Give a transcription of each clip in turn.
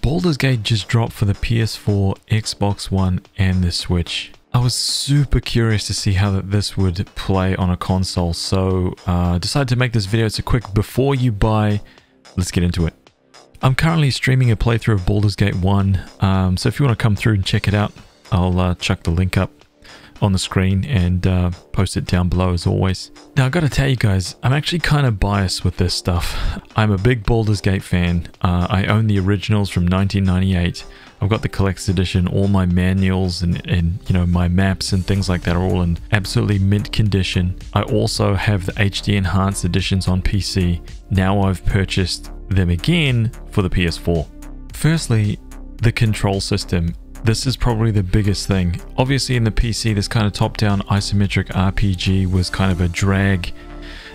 Baldur's Gate just dropped for the PS4, Xbox One, and the Switch. I was super curious to see how this would play on a console, so uh, decided to make this video. It's a quick before you buy. Let's get into it. I'm currently streaming a playthrough of Baldur's Gate 1, um, so if you want to come through and check it out, I'll uh, chuck the link up on the screen and uh, post it down below as always. Now I gotta tell you guys, I'm actually kind of biased with this stuff. I'm a big Baldur's Gate fan. Uh, I own the originals from 1998. I've got the collector's edition, all my manuals and, and you know my maps and things like that are all in absolutely mint condition. I also have the HD enhanced editions on PC. Now I've purchased them again for the PS4. Firstly, the control system this is probably the biggest thing. Obviously in the PC, this kind of top-down isometric RPG was kind of a drag,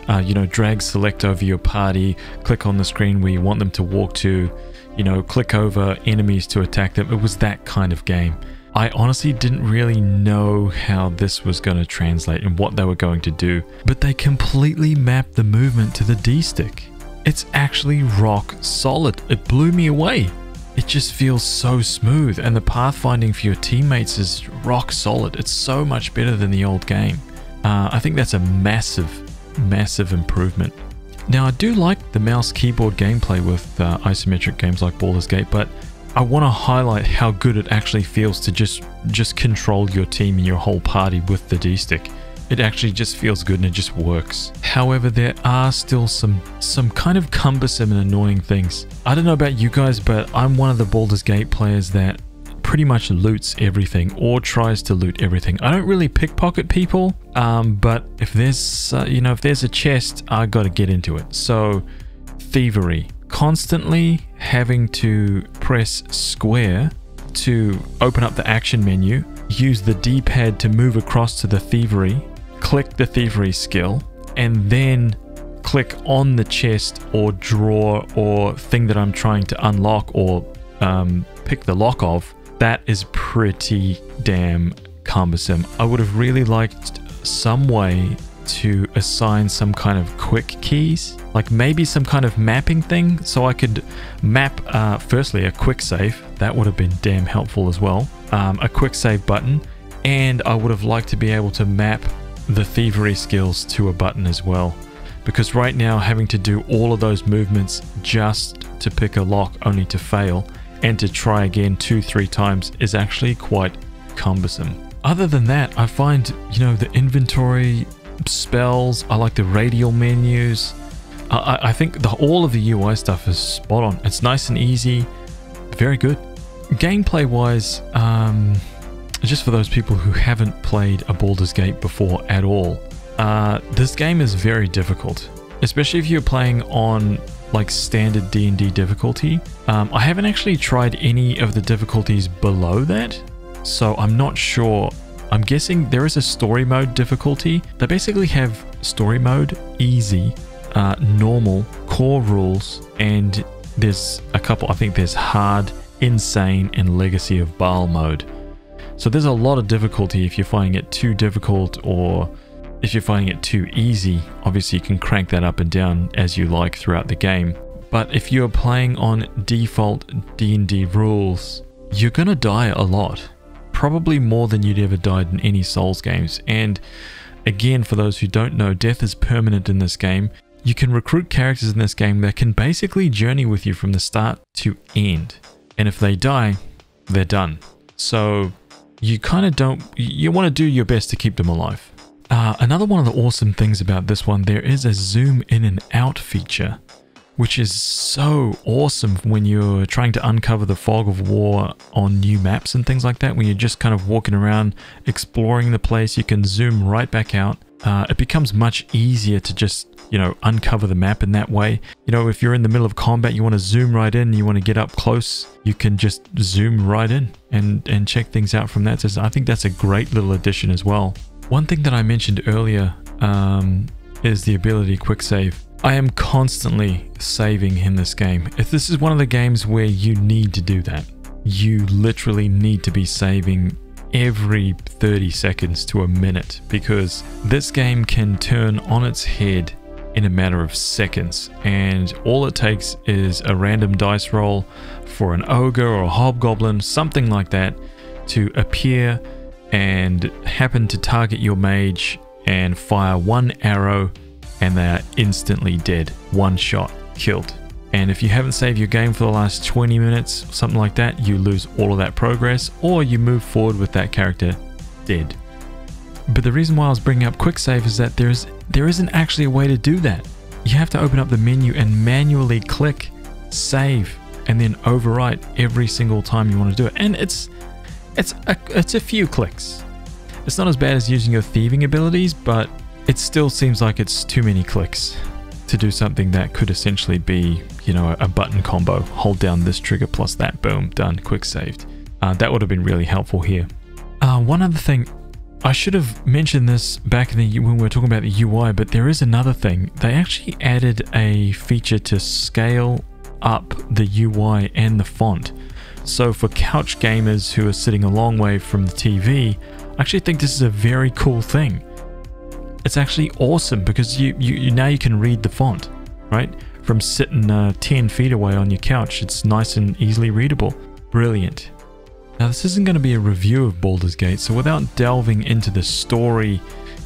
uh, you know, drag select over your party, click on the screen where you want them to walk to, you know, click over enemies to attack them. It was that kind of game. I honestly didn't really know how this was going to translate and what they were going to do, but they completely mapped the movement to the D-stick. It's actually rock solid. It blew me away just feels so smooth and the pathfinding for your teammates is rock solid. It's so much better than the old game. Uh, I think that's a massive, massive improvement. Now I do like the mouse keyboard gameplay with uh, isometric games like Baldur's Gate, but I want to highlight how good it actually feels to just just control your team and your whole party with the D-stick. It actually just feels good and it just works. However, there are still some some kind of cumbersome and annoying things. I don't know about you guys, but I'm one of the Baldur's Gate players that pretty much loots everything or tries to loot everything. I don't really pickpocket people, um, but if there's uh, you know if there's a chest, I got to get into it. So thievery, constantly having to press square to open up the action menu, use the D-pad to move across to the thievery, click the thievery skill, and then click on the chest or drawer or thing that I'm trying to unlock or um, pick the lock of, that is pretty damn cumbersome. I would have really liked some way to assign some kind of quick keys, like maybe some kind of mapping thing, so I could map, uh, firstly, a quick save. That would have been damn helpful as well. Um, a quick save button, and I would have liked to be able to map the thievery skills to a button as well. Because right now having to do all of those movements just to pick a lock only to fail and to try again two, three times is actually quite cumbersome. Other than that, I find, you know, the inventory spells, I like the radial menus. I, I think the, all of the UI stuff is spot on. It's nice and easy, very good. Gameplay wise, um, just for those people who haven't played a Baldur's Gate before at all, uh, this game is very difficult, especially if you're playing on like standard D&D difficulty. Um, I haven't actually tried any of the difficulties below that, so I'm not sure. I'm guessing there is a story mode difficulty. They basically have story mode, easy, uh, normal, core rules, and there's a couple, I think there's hard, insane, and legacy of Baal mode. So there's a lot of difficulty if you're finding it too difficult or if you're finding it too easy. Obviously you can crank that up and down as you like throughout the game. But if you're playing on default D&D rules, you're gonna die a lot. Probably more than you'd ever died in any Souls games. And again, for those who don't know, death is permanent in this game. You can recruit characters in this game that can basically journey with you from the start to end. And if they die, they're done. So you kind of don't, you want to do your best to keep them alive. Uh, another one of the awesome things about this one, there is a zoom in and out feature, which is so awesome when you're trying to uncover the fog of war on new maps and things like that. When you're just kind of walking around, exploring the place, you can zoom right back out. Uh, it becomes much easier to just you know, uncover the map in that way. You know, if you're in the middle of combat, you want to zoom right in, you want to get up close, you can just zoom right in and, and check things out from that. So I think that's a great little addition as well. One thing that I mentioned earlier um, is the ability quick save. I am constantly saving in this game. If this is one of the games where you need to do that, you literally need to be saving every 30 seconds to a minute because this game can turn on its head in a matter of seconds. And all it takes is a random dice roll for an ogre or a hobgoblin, something like that, to appear and happen to target your mage and fire one arrow and they are instantly dead. One shot, killed. And if you haven't saved your game for the last 20 minutes, something like that, you lose all of that progress or you move forward with that character dead. But the reason why I was bringing up quick save is that there's there isn't actually a way to do that. You have to open up the menu and manually click save and then overwrite every single time you want to do it. And it's it's a, it's a few clicks. It's not as bad as using your thieving abilities, but it still seems like it's too many clicks to do something that could essentially be, you know, a button combo. Hold down this trigger plus that, boom, done, quick saved. Uh, that would have been really helpful here. Uh, one other thing, I should have mentioned this back in the, when we were talking about the UI, but there is another thing. They actually added a feature to scale up the UI and the font. So for couch gamers who are sitting a long way from the TV, I actually think this is a very cool thing. It's actually awesome because you, you, you now you can read the font, right? From sitting uh, 10 feet away on your couch, it's nice and easily readable. Brilliant. Now this isn't going to be a review of Baldur's Gate, so without delving into the story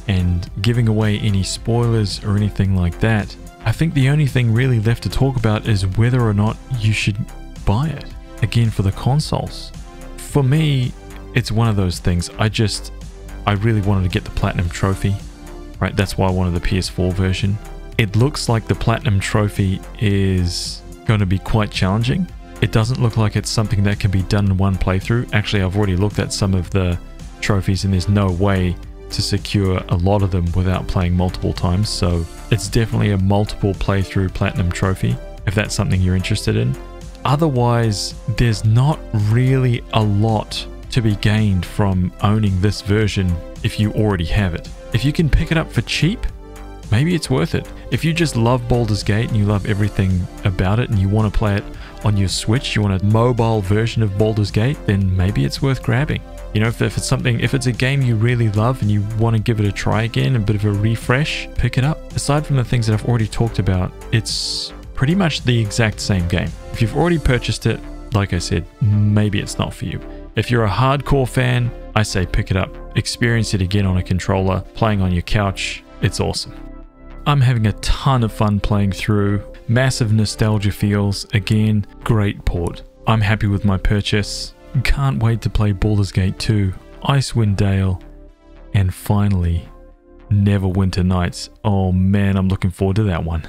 and giving away any spoilers or anything like that, I think the only thing really left to talk about is whether or not you should buy it. Again, for the consoles. For me, it's one of those things. I just, I really wanted to get the Platinum Trophy right? That's why I wanted the PS4 version. It looks like the Platinum Trophy is going to be quite challenging. It doesn't look like it's something that can be done in one playthrough. Actually, I've already looked at some of the trophies and there's no way to secure a lot of them without playing multiple times. So it's definitely a multiple playthrough Platinum Trophy if that's something you're interested in. Otherwise, there's not really a lot to be gained from owning this version if you already have it. If you can pick it up for cheap, maybe it's worth it. If you just love Baldur's Gate and you love everything about it and you want to play it on your Switch, you want a mobile version of Baldur's Gate, then maybe it's worth grabbing. You know, if, if it's something, if it's a game you really love and you want to give it a try again, a bit of a refresh, pick it up. Aside from the things that I've already talked about, it's pretty much the exact same game. If you've already purchased it, like I said, maybe it's not for you. If you're a hardcore fan, I say pick it up. Experience it again on a controller, playing on your couch. It's awesome. I'm having a ton of fun playing through. Massive nostalgia feels. Again, great port. I'm happy with my purchase. Can't wait to play Baldur's Gate 2, Icewind Dale, and finally, Neverwinter Nights. Oh man, I'm looking forward to that one.